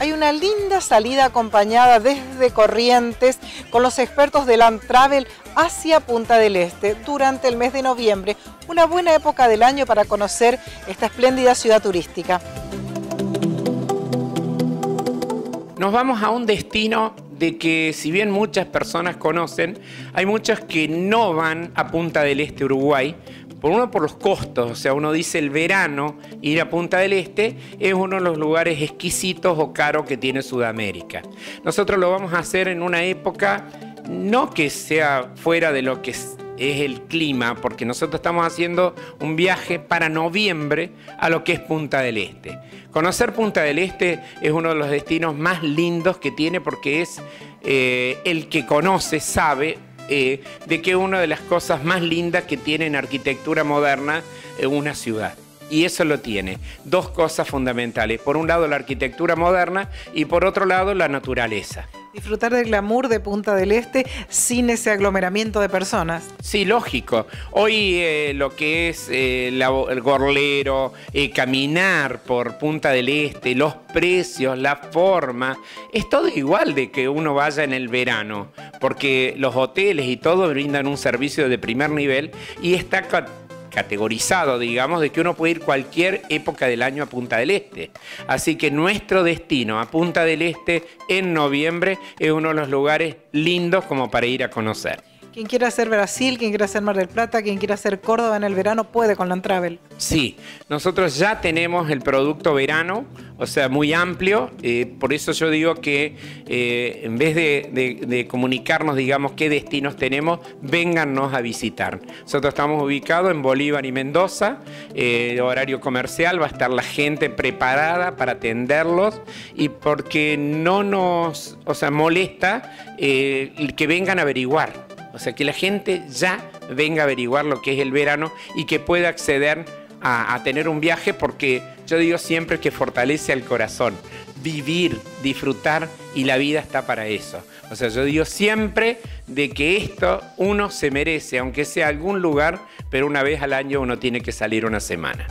hay una linda salida acompañada desde Corrientes con los expertos de Land Travel hacia Punta del Este durante el mes de noviembre, una buena época del año para conocer esta espléndida ciudad turística. Nos vamos a un destino de que si bien muchas personas conocen, hay muchas que no van a Punta del Este, Uruguay, por uno por los costos, o sea, uno dice el verano, ir a Punta del Este es uno de los lugares exquisitos o caros que tiene Sudamérica. Nosotros lo vamos a hacer en una época no que sea fuera de lo que es, el clima, porque nosotros estamos haciendo un viaje para noviembre a lo que es Punta del Este. Conocer Punta del Este es uno de los destinos más lindos que tiene porque es eh, el que conoce, sabe eh, de que una de las cosas más lindas que tiene en arquitectura moderna en una ciudad. Y eso lo tiene. Dos cosas fundamentales. Por un lado la arquitectura moderna y por otro lado la naturaleza. Disfrutar del glamour de Punta del Este sin ese aglomeramiento de personas. Sí, lógico. Hoy eh, lo que es eh, el gorlero, eh, caminar por Punta del Este, los precios, la forma, es todo igual de que uno vaya en el verano, porque los hoteles y todo brindan un servicio de primer nivel y está categorizado, digamos, de que uno puede ir cualquier época del año a Punta del Este. Así que nuestro destino a Punta del Este en noviembre es uno de los lugares lindos como para ir a conocer. Quien quiera hacer Brasil, quien quiera hacer Mar del Plata, quien quiera hacer Córdoba en el verano puede con Land Travel. Sí, nosotros ya tenemos el producto verano, o sea, muy amplio. Eh, por eso yo digo que eh, en vez de, comunicarnos, digamos, qué destinos tenemos, véngannos a visitar. Nosotros estamos ubicados en Bolívar y Mendoza, eh, horario comercial, va a estar la gente preparada para atenderlos y porque no nos, o sea, molesta que vengan a averiguar. O sea, que la gente ya venga a averiguar lo que es el verano y que pueda acceder a, tener un viaje porque yo digo siempre que fortalece al corazón. Vivir, disfrutar y la vida está para eso. O sea, yo digo siempre de que esto uno se merece, aunque sea algún lugar, pero una vez al año uno tiene que salir una semana.